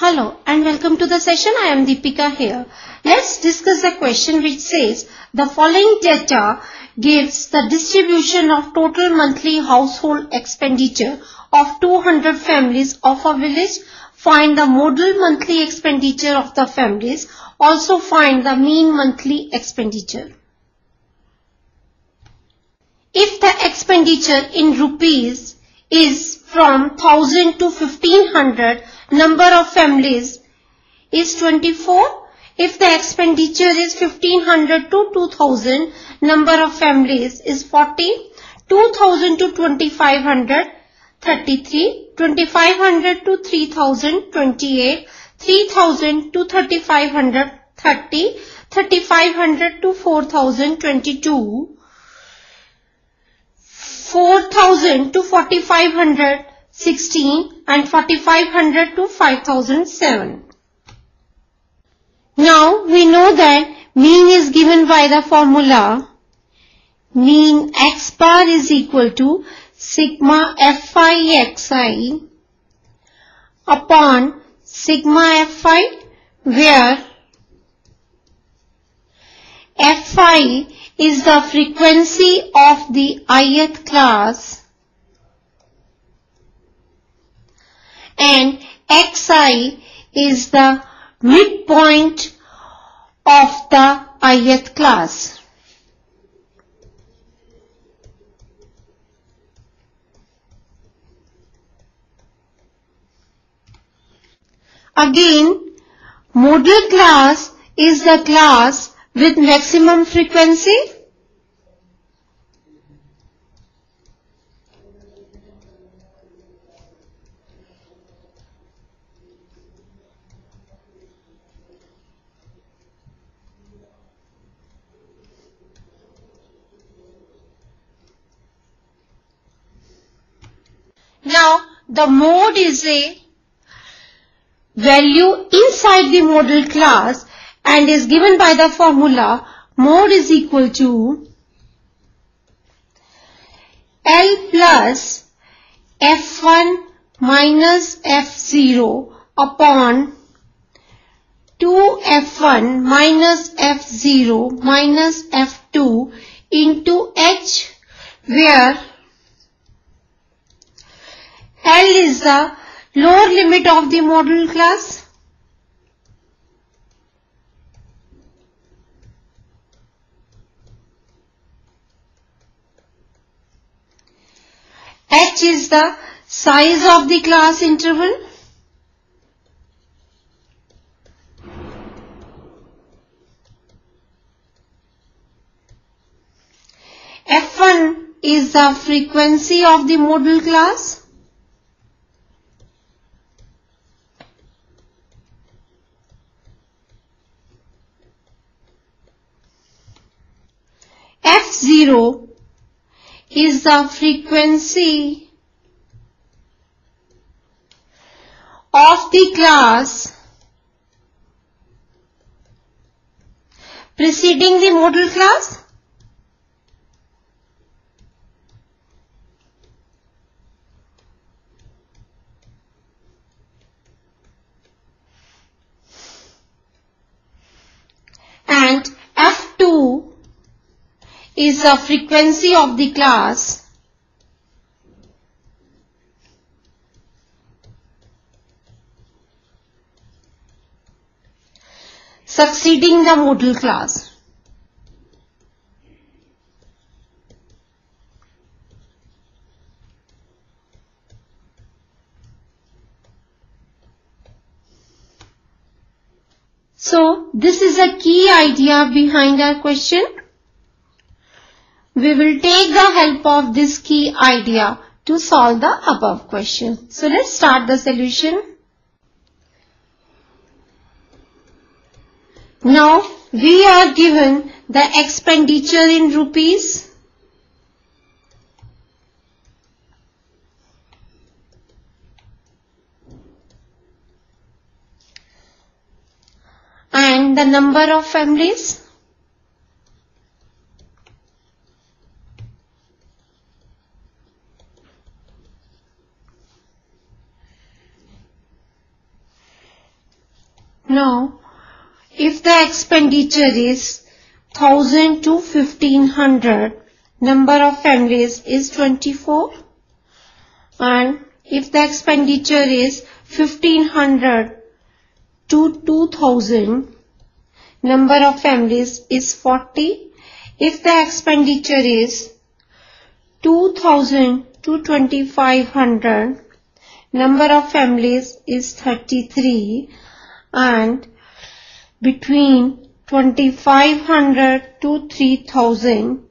Hello and welcome to the session. I am Deepika here. Let's discuss the question which says the following data gives the distribution of total monthly household expenditure of 200 families of a village. Find the modal monthly expenditure of the families. Also find the mean monthly expenditure. If the expenditure in rupees is from 1000 to 1500 number of families is 24. If the expenditure is 1500 to 2000, number of families is 40. 2000 to 2500, 33. 2500 to 3000, 28. 3000 to 3500, 30. 3500 to 4000, 22. 4000 to 4500, 16 and 4500 to 5007. Now we know that mean is given by the formula mean x bar is equal to sigma fi xi upon sigma fi where fi is the frequency of the ith class and xi is the midpoint of the ith class. Again, modal class is the class with maximum frequency Now, the mode is a value inside the modal class and is given by the formula mode is equal to L plus F1 minus F0 upon 2F1 minus F0 minus F2 into H where L is the lower limit of the modal class. H is the size of the class interval. F1 is the frequency of the modal class. F0 is the frequency of the class preceding the modal class and F2 is the frequency of the class succeeding the modal class. So, this is a key idea behind our question. We will take the help of this key idea to solve the above question. So let's start the solution. Now we are given the expenditure in rupees. And the number of families. Now, if the expenditure is 1000 to 1500, number of families is 24. And if the expenditure is 1500 to 2000, number of families is 40. If the expenditure is 2000 to 2500, number of families is 33 and between 2500 to 3000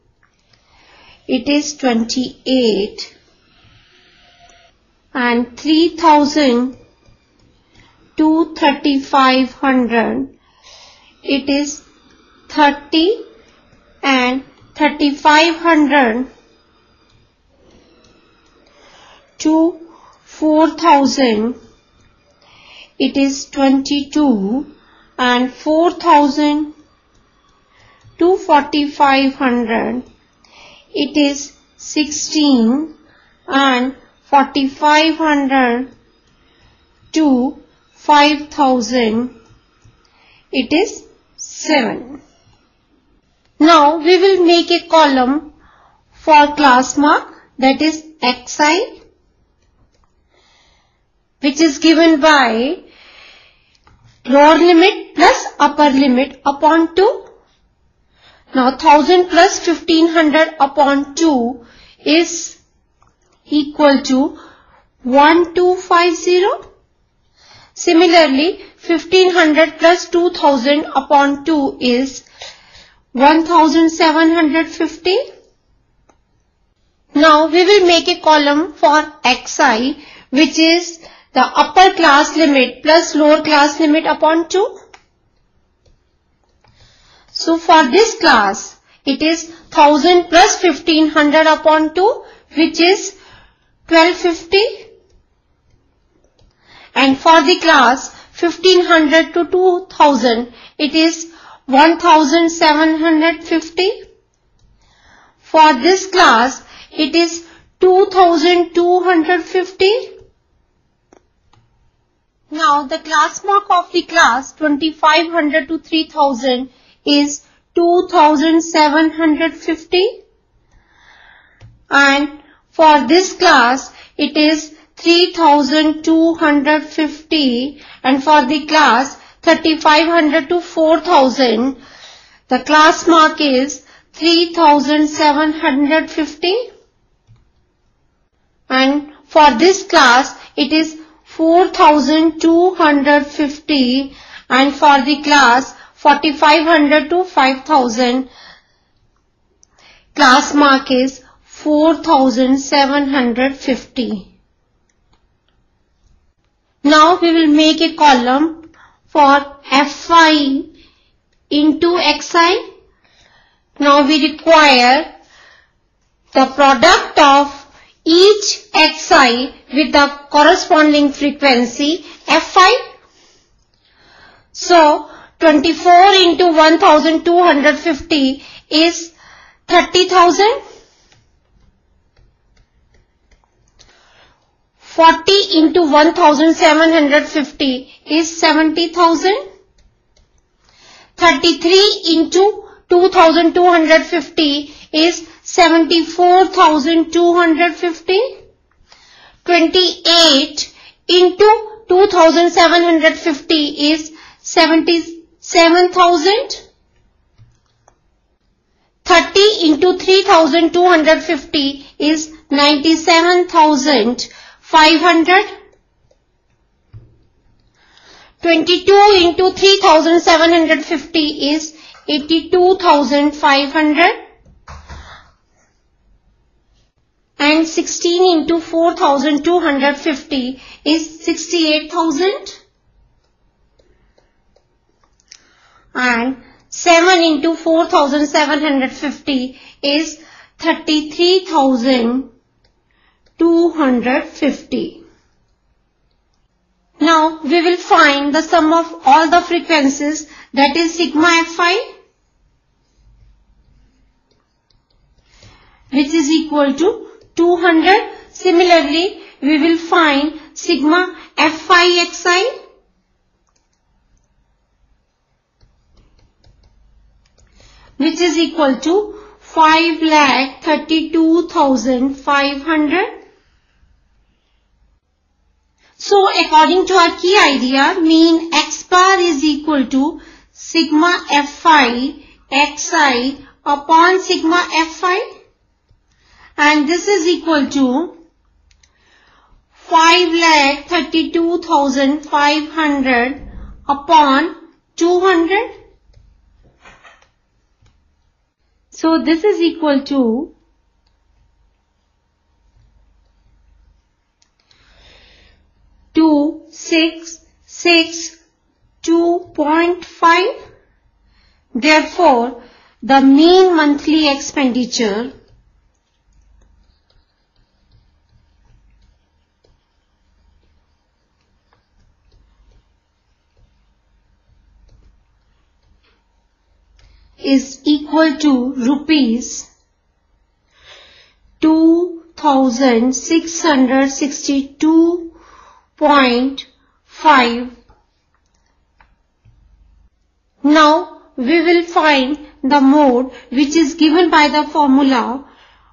it is 28 and 3000 to 3500 it is 30 and 3500 to 4000 it is 22 and 4000 to 4500 it is 16 and 4500 to 5000 it is 7 now we will make a column for class mark that is xi which is given by lower limit plus upper limit upon 2. Now 1000 plus 1500 upon 2 is equal to 1250. Similarly 1500 plus 2000 upon 2 is 1750. Now we will make a column for xi which is the upper class limit plus lower class limit upon 2. So for this class, it is 1000 plus 1500 upon 2 which is 1250. And for the class 1500 to 2000 it is 1750. For this class it is 2250 now the class mark of the class 2500 to 3000 is 2750 and for this class it is 3250 and for the class 3500 to 4000 the class mark is 3750 and for this class it is 4250 and for the class 4500 to 5000 class mark is 4750. Now we will make a column for Fi into Xi. Now we require the product of each xi with the corresponding frequency fi. So 24 into 1250 is 30,000. 40 into 1750 is 70,000. 33 into 2250 is 74,250. 28 into 2,750 is 77,000. 30 into 3,250 is 97,500. 22 into 3,750 is 82,500 and 16 into 4250 is 68,000 and 7 into 4750 is 33,250. Now we will find the sum of all the frequencies that is sigma fi which is equal to 200. Similarly, we will find sigma FIXI which is equal to 5 lakh So according to our key idea, mean X bar is equal to sigma Fi Xi upon sigma Fi and this is equal to 5 lakh 32,500 upon 200. So this is equal to two six six two point five. Therefore, the mean monthly expenditure is equal to rupees 2662.5 now we will find the mode which is given by the formula.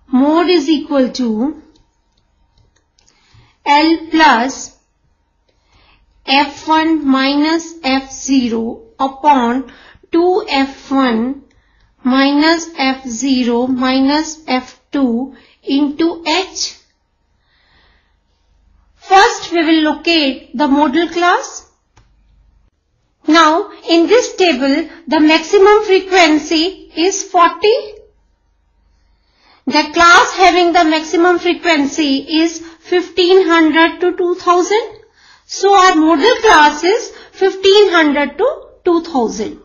Mode is equal to L plus F1 minus F0 upon 2F1 minus F0 minus F2 into H. First we will locate the modal class. Now in this table the maximum frequency is 40. The class having the maximum frequency is 1500 to 2000. So our modal class is 1500 to 2000.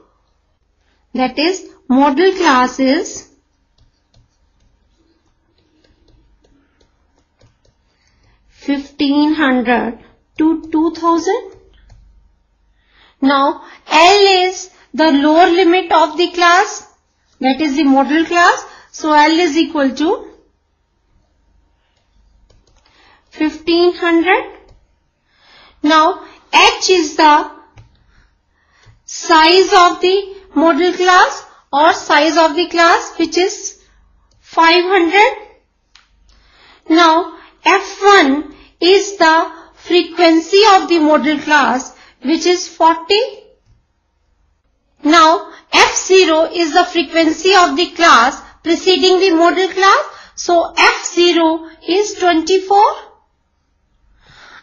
That is modal class is fifteen hundred to two thousand. Now L is the lower limit of the class that is the modal class. So L is equal to fifteen hundred. Now H is the size of the modal class or size of the class which is 500. Now F1 is the frequency of the modal class which is 40. Now F0 is the frequency of the class preceding the modal class. So F0 is 24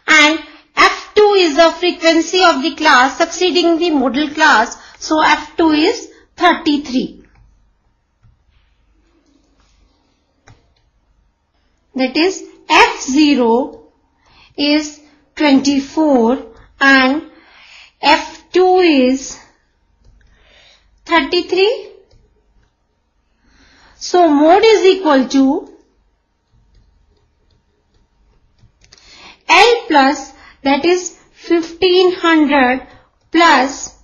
and F2 is the frequency of the class succeeding the modal class. So F2 is 33. That is F0 is 24 and F2 is 33. So mode is equal to L plus that is 1500 plus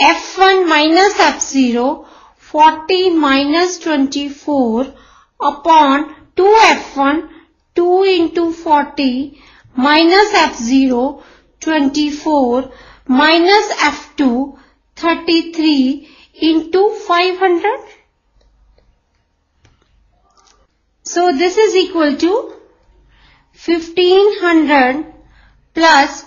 f1 minus f0 40 minus 24 upon 2f1 2 into 40 minus f0 24 minus f2 33 into 500. So this is equal to 1500 plus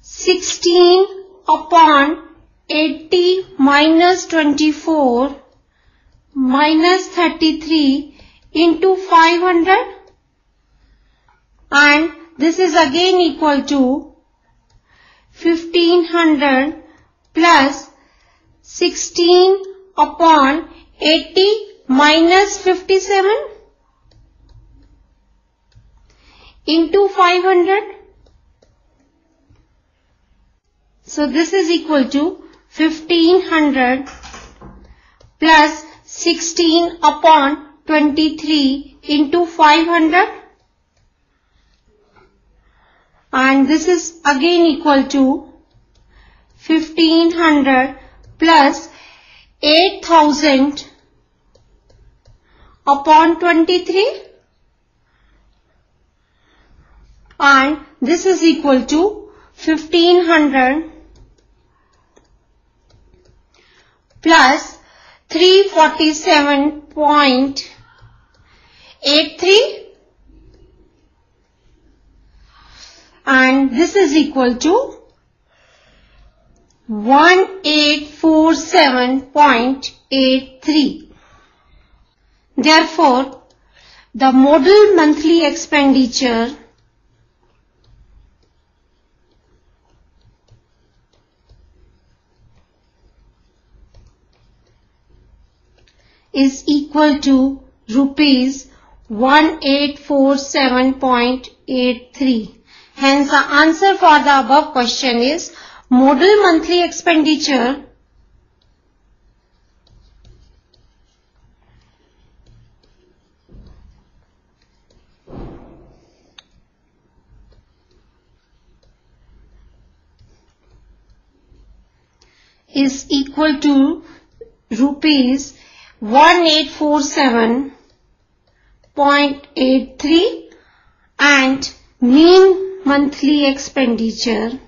16 upon 80 minus 24 minus 33 into 500 and this is again equal to 1500 plus 16 upon 80 minus 57 into 500. So this is equal to 1500 plus 16 upon 23 into 500 and this is again equal to 1500 plus 8000 upon 23 and this is equal to 1500 plus 347.83 and this is equal to 1847.83. Therefore, the modal monthly expenditure is equal to rupees 1847.83. Hence the answer for the above question is modal monthly expenditure is equal to rupees 1847.83 and mean monthly expenditure.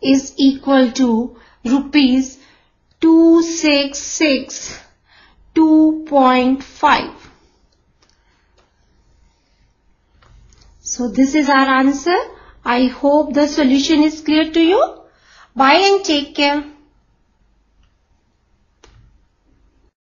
Is equal to rupees 266.2.5 So this is our answer. I hope the solution is clear to you. Bye and take care.